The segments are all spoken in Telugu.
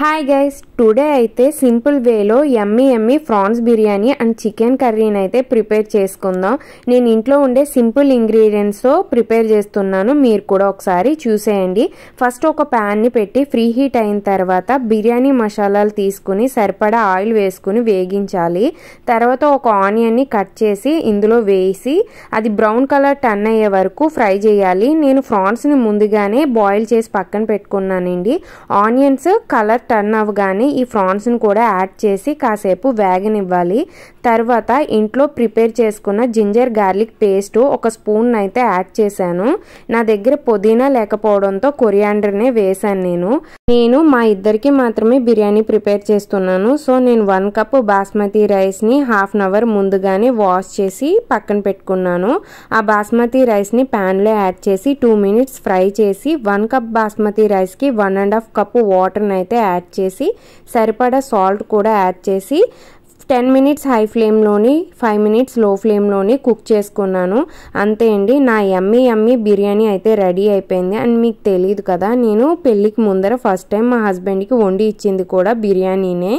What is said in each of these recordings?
హాయ్ గైస్ టుడే అయితే సింపుల్ వేలో yummy yummy prawns biryani and chicken కర్రీని అయితే ప్రిపేర్ చేసుకుందాం. నేను ఇంట్లో ఉండే సింపుల్ ఇంగ్రీడియంట్స్తో ప్రిపేర్ చేస్తున్నాను. మీరు కూడా ఒకసారి చూసేయండి. ఫస్ట్ ఒక ప్యాన్ని పెట్టి ఫ్రీ హీట్ అయిన తర్వాత బిర్యానీ మసాలాలు తీసుకుని సరిపడా ఆయిల్ వేసుకుని వేగించాలి. తర్వాత ఒక ఆనియన్ని కట్ చేసి ఇందులో వేసి అది బ్రౌన్ కలర్ టర్న్ అయ్యే వరకు ఫ్రై చేయాలి. నేను ఫ్రాన్స్ని ముందుగానే బాయిల్ చేసి పక్కన పెట్టుకున్నానండి. ఆనియన్స్ కలర్ టర్న్ అవ్వగానే ఈ ఫ్రాన్స్ను కూడా యాడ్ చేసి కాసేపు వేగనివ్వాలి. తర్వాత ఇంట్లో ప్రిపేర్ చేసుకున్న జింజర్ గార్లిక్ పేస్ట్ ఒక స్పూన్ అయితే యాడ్ చేశాను. నా దగ్గర పుదీనా లేకపోవడంతో కొరియాండర్నే వేశాను నేను. నేను మా ఇద్దరికి మాత్రమే బిర్యానీ ప్రిపేర్ చేస్తున్నాను. సో నేను వన్ కప్ బాస్మతి రైస్ని హాఫ్ అన్ అవర్ ముందుగానే వాష్ చేసి పక్కన పెట్టుకున్నాను. ఆ బాస్మతి రైస్ని ప్యాన్లో యాడ్ చేసి టూ మినిట్స్ ఫ్రై చేసి వన్ కప్ బాస్మతి రైస్కి వన్ అండ్ హాఫ్ కప్ వాటర్ని అయితే యాడ్ చేసి సరిపడా సాల్ట్ కూడా యాడ్ చేసి టెన్ మినిట్స్ హై ఫ్లేమ్లోని ఫైవ్ మినిట్స్లో ఫ్లేమ్లోని కుక్ చేసుకున్నాను. అంతే అండి నా ఎమ్మీ ఎమ్మీ బిర్యానీ అయితే రెడీ అయిపోయింది. అండ్ మీకు తెలియదు కదా నేను పెళ్ళికి ముందర ఫస్ట్ టైం మా హస్బెండ్కి వండి ఇచ్చింది కూడా బిర్యానీనే.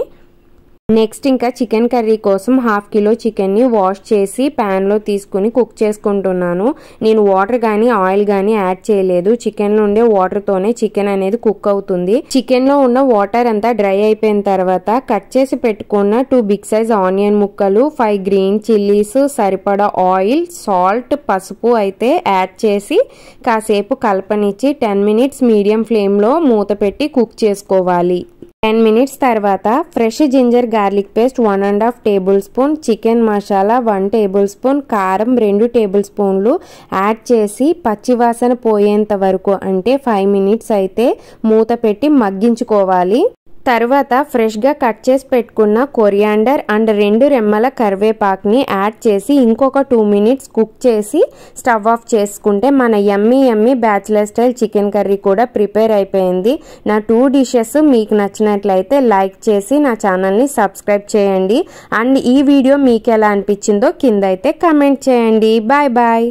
నెక్స్ట్ ఇంకా చికెన్ కర్రీ కోసం హాఫ్ కిలో చికెన్ని వాష్ చేసి ప్యాన్లో తీసుకుని కుక్ చేసుకుంటున్నాను. నేను వాటర్ కానీ ఆయిల్ కానీ యాడ్ చేయలేదు. చికెన్లో ఉండే వాటర్తోనే చికెన్ అనేది కుక్ అవుతుంది. చికెన్లో ఉన్న వాటర్ అంతా డ్రై అయిపోయిన తర్వాత కట్ చేసి పెట్టుకున్న టూ బిగ్ సైజ్ ఆనియన్ ముక్కలు ఫైవ్ గ్రీన్ చిల్లీస్ సరిపడా ఆయిల్ సాల్ట్ పసుపు అయితే యాడ్ చేసి కాసేపు కలపనిచ్చి టెన్ మినిట్స్ మీడియం ఫ్లేమ్లో మూత పెట్టి కుక్ చేసుకోవాలి. టెన్ మినిట్స్ తర్వాత fresh ginger garlic paste one and half table spoon chicken masala one table spoon కారం రెండు టేబుల్ స్పూన్లు యాడ్ చేసి పచ్చివాసన పోయేంత వరకు అంటే ఫైవ్ మినిట్స్ అయితే మూత పెట్టి మగ్గించుకోవాలి. తర్వాత ఫ్రెష్గా కట్ చేసి పెట్టుకున్న కొరియాండర్ అండ్ రెండు రెమ్మల కరివేపాకుని యాడ్ చేసి ఇంకొక టూ మినిట్స్ కుక్ చేసి స్టవ్ ఆఫ్ చేసుకుంటే మన yummy yummy bachelor style chicken curry కూడా ప్రిపేర్ అయిపోయింది. నా టూ డిషెస్ మీకు నచ్చినట్లయితే లైక్ చేసి నా ఛానల్ని సబ్స్క్రైబ్ చేయండి. అండ్ ఈ వీడియో మీకు ఎలా అనిపించిందో కింద అయితే కమెంట్ చేయండి. Bye bye.